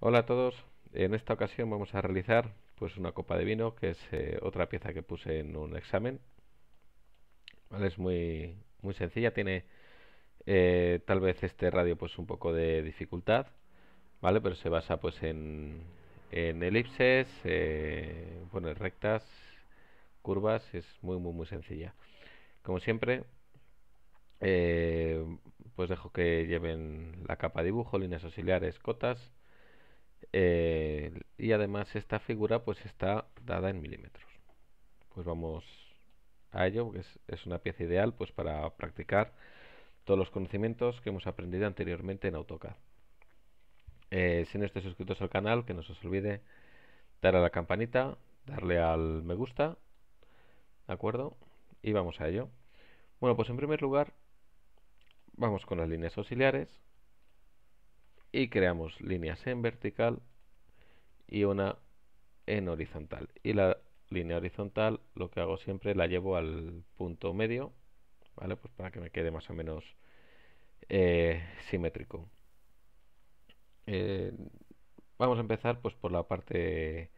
Hola a todos, en esta ocasión vamos a realizar pues una copa de vino que es eh, otra pieza que puse en un examen. Es muy muy sencilla tiene eh, tal vez este radio pues un poco de dificultad vale pero se basa pues en, en elipses eh, bueno rectas curvas es muy muy muy sencilla. Como siempre pues dejo que lleven la capa de dibujo líneas auxiliares cotas eh, y además esta figura pues está dada en milímetros. Pues vamos a ello porque es, una pieza ideal pues para practicar todos los conocimientos que hemos aprendido anteriormente en AutoCAD. Eh, si no estáis suscritos al canal que no se os olvide dar a la campanita darle al me gusta de acuerdo y vamos a ello. Bueno pues en primer lugar vamos con las líneas auxiliares y creamos líneas en vertical y una en horizontal. Y la línea horizontal lo que hago siempre la llevo al punto medio vale pues para que me quede más o menos eh, simétrico. Eh, vamos a empezar pues por la parte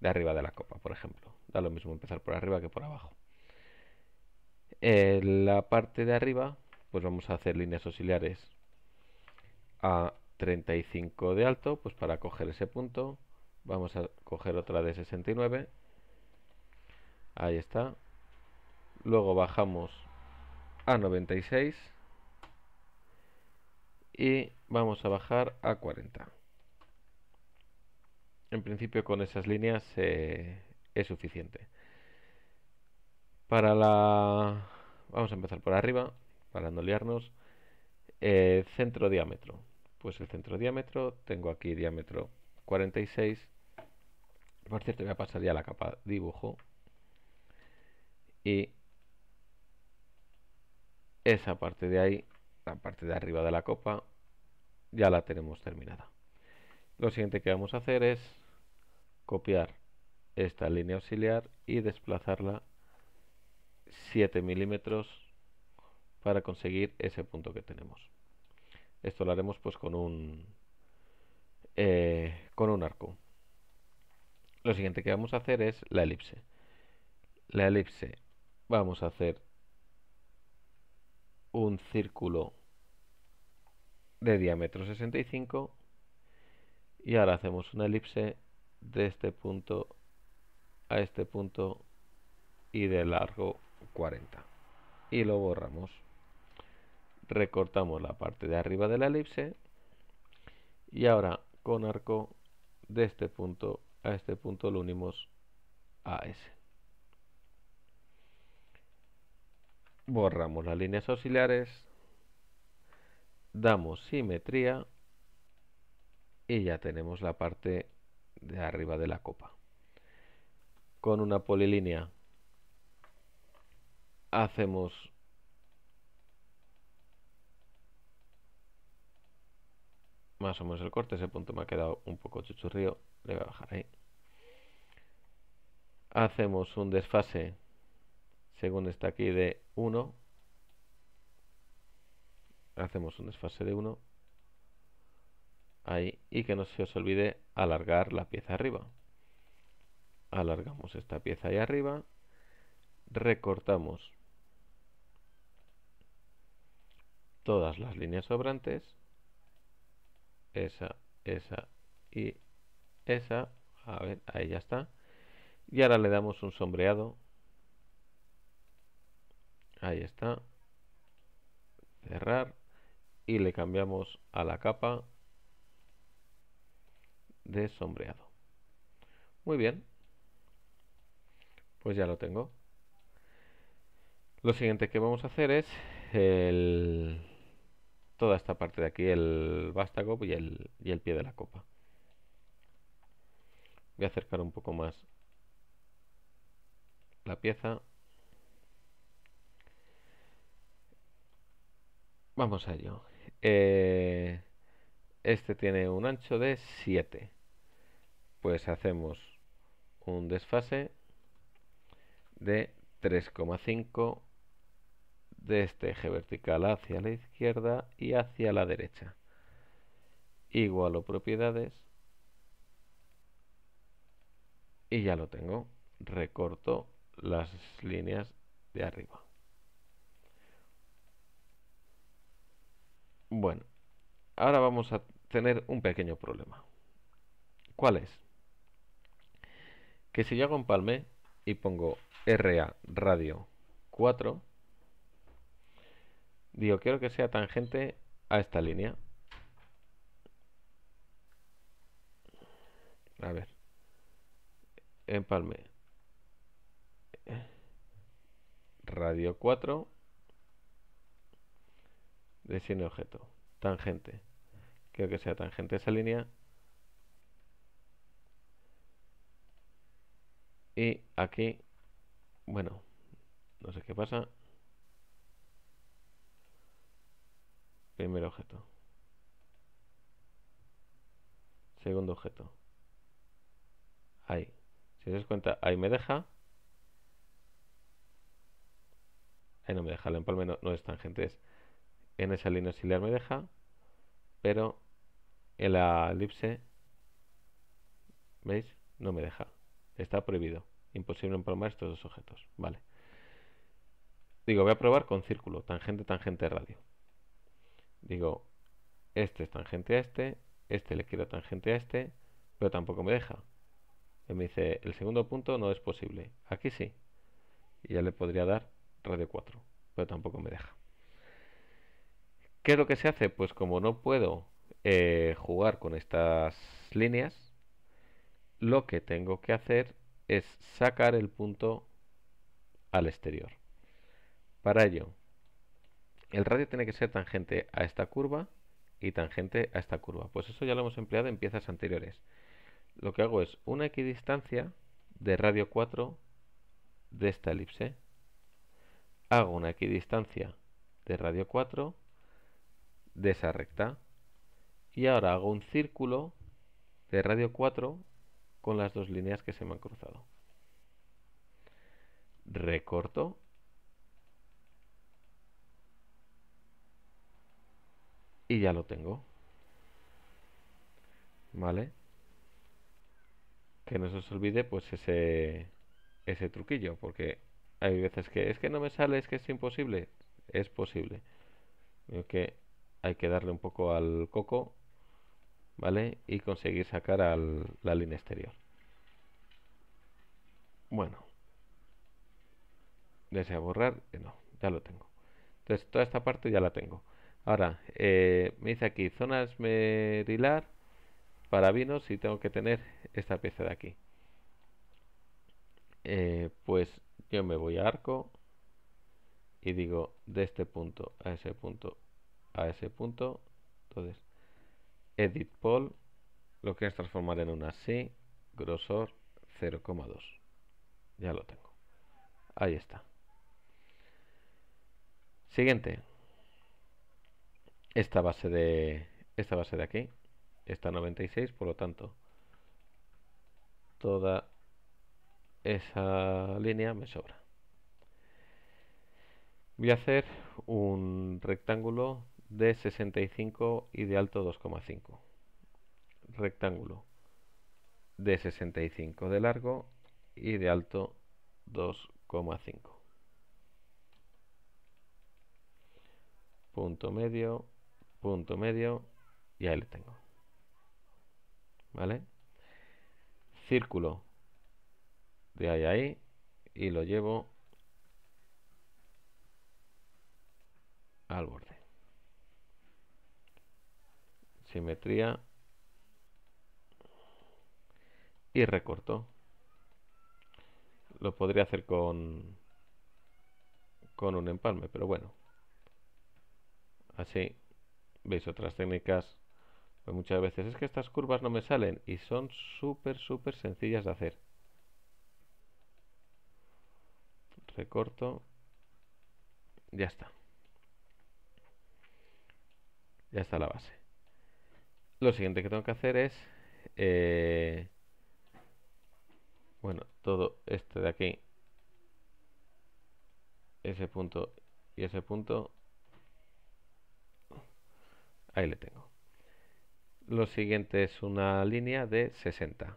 de arriba de la copa por ejemplo. Da lo mismo empezar por arriba que por abajo. En la parte de arriba pues vamos a hacer líneas auxiliares a 35 de alto, pues para coger ese punto vamos a coger otra de 69. Ahí está. Luego bajamos a 96 y vamos a bajar a 40. En principio con esas líneas eh, es suficiente. Para la... Vamos a empezar por arriba, para no liarnos. Eh, centro diámetro pues el centro diámetro, tengo aquí diámetro 46. Por cierto, voy a pasar ya la capa dibujo. Y esa parte de ahí, la parte de arriba de la copa, ya la tenemos terminada. Lo siguiente que vamos a hacer es copiar esta línea auxiliar y desplazarla 7 milímetros para conseguir ese punto que tenemos. Esto lo haremos pues con un eh, con un arco. Lo siguiente que vamos a hacer es la elipse. La elipse vamos a hacer un círculo de diámetro 65 y ahora hacemos una elipse de este punto a este punto y de largo 40 y lo borramos recortamos la parte de arriba de la elipse y ahora con arco de este punto a este punto lo unimos a ese borramos las líneas auxiliares damos simetría y ya tenemos la parte de arriba de la copa. Con una polilínea hacemos más o menos el corte. Ese punto me ha quedado un poco chuchurrío. Le voy a bajar ahí. Hacemos un desfase, según está aquí, de 1. Hacemos un desfase de 1. Ahí. Y que no se os olvide alargar la pieza arriba. Alargamos esta pieza ahí arriba. Recortamos todas las líneas sobrantes esa, esa y esa. A ver, ahí ya está. Y ahora le damos un sombreado. Ahí está. Cerrar. Y le cambiamos a la capa de sombreado. Muy bien. Pues ya lo tengo. Lo siguiente que vamos a hacer es el toda esta parte de aquí, el vástago y el, y el pie de la copa. Voy a acercar un poco más la pieza. Vamos a ello. Eh, este tiene un ancho de 7. Pues hacemos un desfase de 3,5 de este eje vertical hacia la izquierda y hacia la derecha. Igualo propiedades y ya lo tengo. Recorto las líneas de arriba. Bueno, ahora vamos a tener un pequeño problema. ¿Cuál es? Que si yo hago un palme y pongo RA radio 4, digo, quiero que sea tangente a esta línea. A ver. Empalme. Radio 4. Designe objeto. Tangente. Quiero que sea tangente a esa línea. Y aquí, bueno, no sé qué pasa. Primer objeto. Segundo objeto. Ahí. Si os das cuenta, ahí me deja. Ahí no me deja, el empalme no, es tangente, es en esa línea auxiliar me deja, pero en la elipse, ¿veis? No me deja. Está prohibido. Imposible empalmar estos dos objetos. Vale. Digo, voy a probar con círculo, tangente, tangente, radio. Digo, este es tangente a este, este le quiero tangente a este, pero tampoco me deja. Y me dice, el segundo punto no es posible. Aquí sí. Y ya le podría dar radio 4, pero tampoco me deja. ¿Qué es lo que se hace? Pues como no puedo eh, jugar con estas líneas, lo que tengo que hacer es sacar el punto al exterior. Para ello, el radio tiene que ser tangente a esta curva y tangente a esta curva. Pues eso ya lo hemos empleado en piezas anteriores. Lo que hago es una equidistancia de radio 4 de esta elipse. Hago una equidistancia de radio 4 de esa recta. Y ahora hago un círculo de radio 4 con las dos líneas que se me han cruzado. Recorto y ya lo tengo. ¿Vale? Que no se os olvide pues ese, ese truquillo, porque hay veces que es que no me sale, es que es imposible. Es posible. que hay que darle un poco al coco, ¿vale? Y conseguir sacar al, la línea exterior. Bueno. Desea borrar, eh, no, ya lo tengo. Entonces toda esta parte ya la tengo. Ahora, eh, me dice aquí, zonas merilar para vinos y tengo que tener esta pieza de aquí. Eh, pues yo me voy a arco y digo de este punto a ese punto a ese punto. Entonces, edit pole lo quieres transformar en una así, grosor 0,2. Ya lo tengo. Ahí está. Siguiente esta base de esta base de aquí está 96 por lo tanto toda esa línea me sobra. Voy a hacer un rectángulo de 65 y de alto 2,5 rectángulo de 65 de largo y de alto 2,5 punto medio punto medio y ahí le tengo. ¿Vale? Círculo de ahí a ahí y lo llevo al borde. Simetría y recorto. Lo podría hacer con con un empalme, pero bueno. Así veis otras técnicas pues muchas veces es que estas curvas no me salen y son súper súper sencillas de hacer. Recorto. Ya está. Ya está la base. Lo siguiente que tengo que hacer es eh, bueno todo este de aquí ese punto y ese punto Ahí le tengo. Lo siguiente es una línea de 60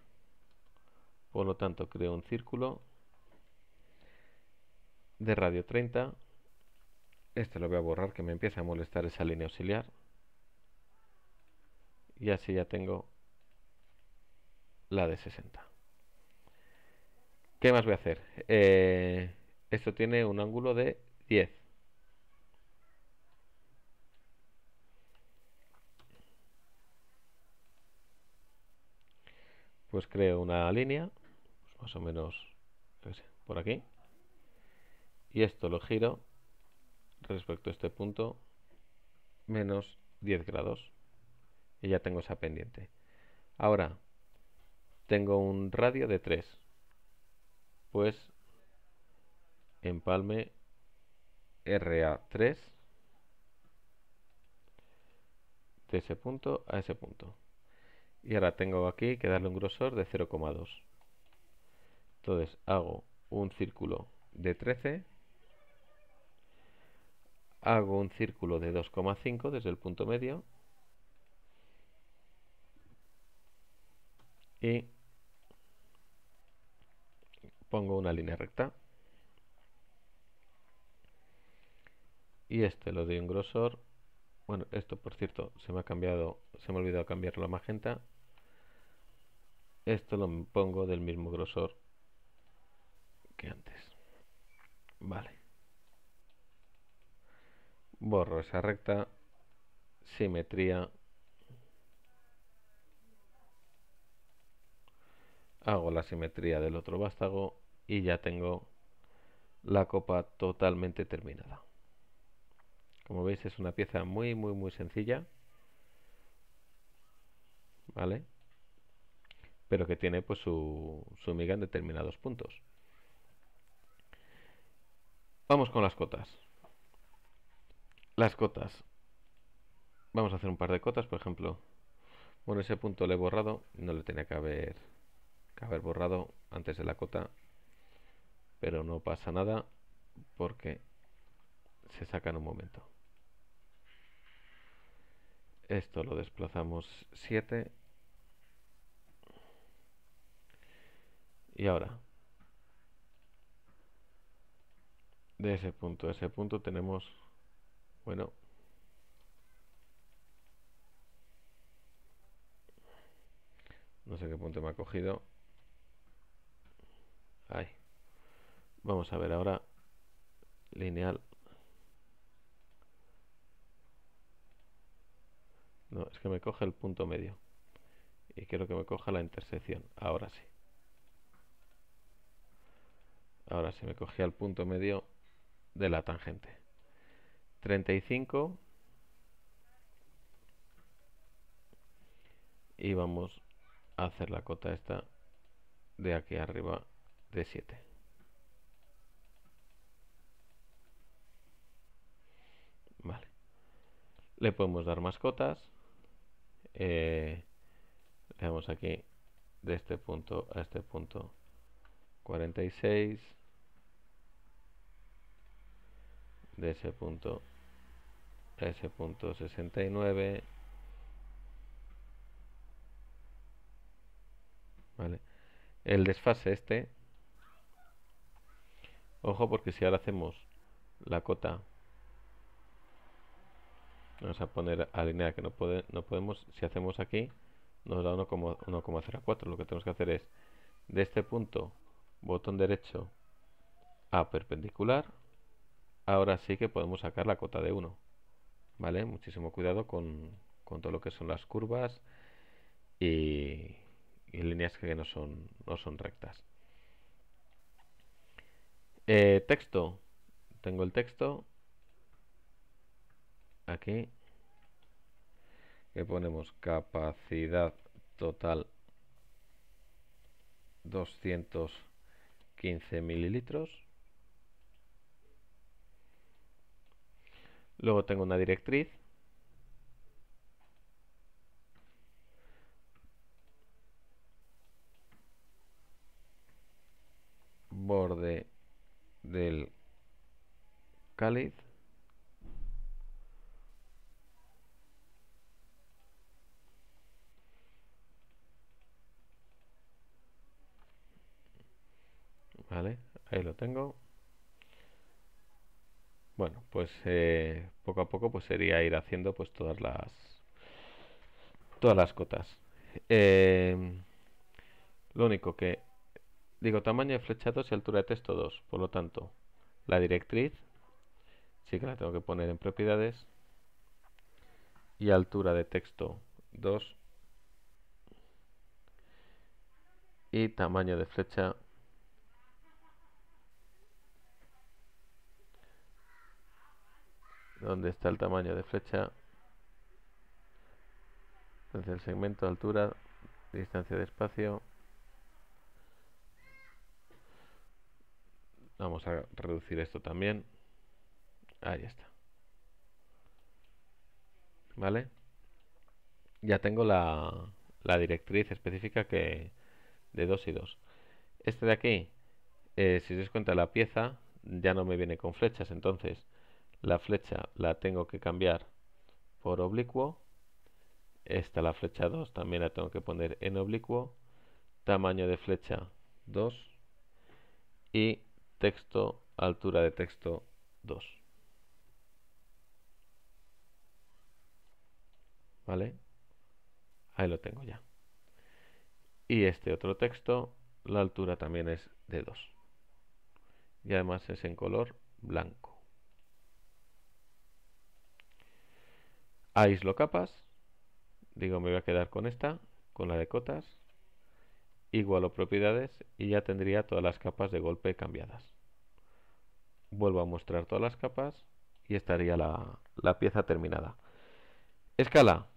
Por lo tanto, creo un círculo de radio 30. Este lo voy a borrar que me empieza a molestar esa línea auxiliar. Y así ya tengo la de 60. ¿Qué más voy a hacer? Eh, esto tiene un ángulo de 10. Pues creo una línea, pues más o menos por aquí. Y esto lo giro respecto a este punto menos 10 grados. Y ya tengo esa pendiente. Ahora, tengo un radio de 3. Pues empalme RA3 de ese punto a ese punto. Y ahora tengo aquí que darle un grosor de 0,2. Entonces hago un círculo de 13. Hago un círculo de 2,5 desde el punto medio. Y pongo una línea recta. Y este lo doy un grosor. Bueno, esto por cierto se me ha cambiado, se me ha olvidado cambiarlo a magenta. Esto lo pongo del mismo grosor que antes. Vale. Borro esa recta. Simetría. Hago la simetría del otro vástago y ya tengo la copa totalmente terminada. Como veis es una pieza muy muy muy sencilla. ¿Vale? Pero que tiene pues su, su miga en determinados puntos. Vamos con las cotas. Las cotas. Vamos a hacer un par de cotas, por ejemplo. Bueno, ese punto le he borrado. No le tenía que haber, que haber borrado antes de la cota. Pero no pasa nada porque se saca en un momento. Esto lo desplazamos 7. Y ahora, de ese punto a ese punto tenemos, bueno, no sé qué punto me ha cogido. Ahí. Vamos a ver ahora lineal No, es que me coge el punto medio. Y quiero que me coja la intersección. Ahora sí. Ahora sí me cogía el punto medio de la tangente. 35. Y vamos a hacer la cota esta de aquí arriba de 7. Vale. Le podemos dar más cotas eh, veamos aquí de este punto a este punto 46 de ese punto a ese punto 69 vale el desfase este ojo porque si ahora hacemos la cota Vamos a poner alinear que no, puede, no podemos. Si hacemos aquí, nos da 1,04. Lo que tenemos que hacer es de este punto, botón derecho a perpendicular. Ahora sí que podemos sacar la cota de 1. ¿Vale? Muchísimo cuidado con, con todo lo que son las curvas y, líneas que no son, no son rectas. Eh, texto. Tengo el texto aquí que ponemos capacidad total 215 mililitros luego tengo una directriz borde del cáliz ¿Vale? Ahí lo tengo. Bueno, pues eh, poco a poco pues sería ir haciendo pues todas las todas las cotas. Em, lo único que digo tamaño de flecha 2 y altura de texto 2, por lo tanto, la directriz sí que la tengo que poner en propiedades y altura de texto 2 y tamaño de flecha ¿Dónde está el tamaño de flecha? Entonces el segmento, altura, distancia de espacio. Vamos a reducir esto también. Ahí está. ¿Vale? Ya tengo la, la directriz específica que de 2 y 2. Este de aquí, eh, si os dais cuenta, la pieza ya no me viene con flechas, entonces la flecha la tengo que cambiar por oblicuo. Esta, la flecha 2, también la tengo que poner en oblicuo. Tamaño de flecha 2. Y texto, altura de texto 2. ¿Vale? Ahí lo tengo ya. Y este otro texto, la altura también es de 2. Y además es en color blanco. Aíslo capas, digo me voy a quedar con esta, con la de cotas, igualo propiedades y ya tendría todas las capas de golpe cambiadas. Vuelvo a mostrar todas las capas y estaría la, pieza terminada. Escala,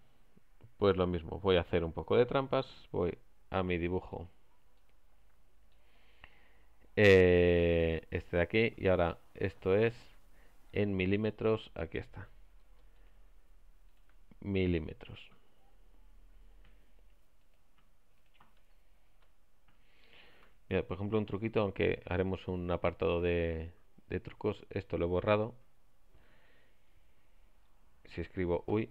pues lo mismo, voy a hacer un poco de trampas, voy a mi dibujo eh, este de aquí y ahora esto es en milímetros, aquí está milímetros. Por ejemplo, un truquito, aunque haremos un apartado de, de trucos, esto lo he borrado. Si escribo uy,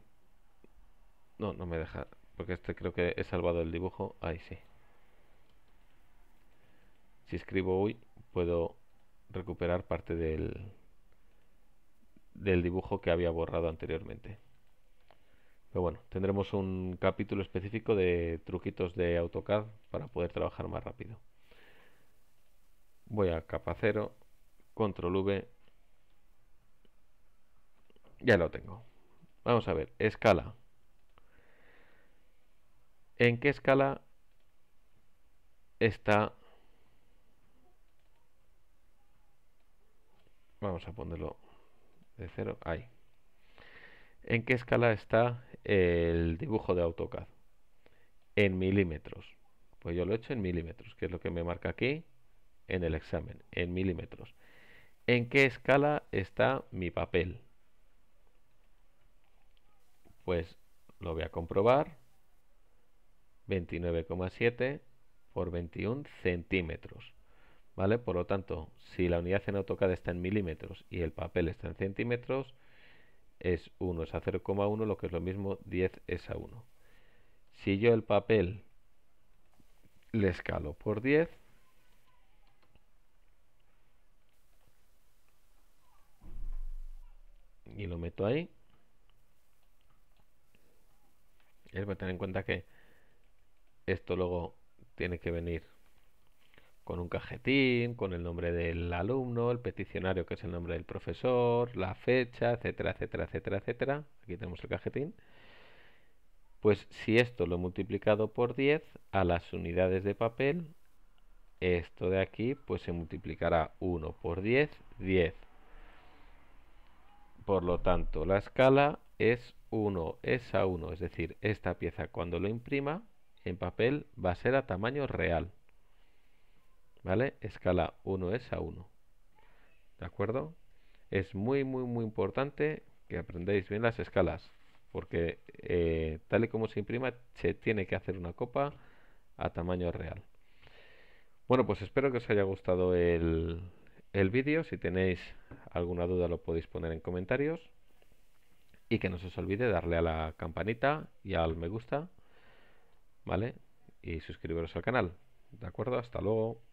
no, no me deja, porque este creo que he salvado el dibujo. Ahí sí. Si escribo uy, puedo recuperar parte del, del dibujo que había borrado anteriormente. Pero bueno, tendremos un capítulo específico de truquitos de AutoCAD para poder trabajar más rápido. Voy a capa 0, control V, ya lo tengo. Vamos a ver, escala. ¿En qué escala está? Vamos a ponerlo de 0, ahí. ¿En qué escala está el dibujo de AutoCAD? En milímetros. Pues yo lo he hecho en milímetros, que es lo que me marca aquí en el examen, en milímetros. ¿En qué escala está mi papel? Pues lo voy a comprobar. 29,7 por 21 centímetros. ¿Vale? Por lo tanto, si la unidad en AutoCAD está en milímetros y el papel está en centímetros, es 1 es a 0,1, lo que es lo mismo 10 es a 1. Si yo el papel le escalo por 10, y lo meto ahí, es que tener en cuenta que esto luego tiene que venir con un cajetín, con el nombre del alumno, el peticionario que es el nombre del profesor, la fecha, etcétera, etcétera, etcétera, etcétera. Aquí tenemos el cajetín. Pues si esto lo he multiplicado por 10 a las unidades de papel, esto de aquí pues se multiplicará 1 por 10, 10. Por lo tanto, la escala es 1 es a 1, es decir, esta pieza cuando lo imprima en papel va a ser a tamaño real. ¿Vale? Escala 1 es a 1. ¿De acuerdo? Es muy, muy, muy importante que aprendáis bien las escalas. Porque eh, tal y como se imprima, se tiene que hacer una copa a tamaño real. Bueno, pues espero que os haya gustado el, el vídeo. Si tenéis alguna duda lo podéis poner en comentarios. Y que no se os olvide darle a la campanita y al me gusta. ¿Vale? Y suscribiros al canal. ¿De acuerdo? Hasta luego.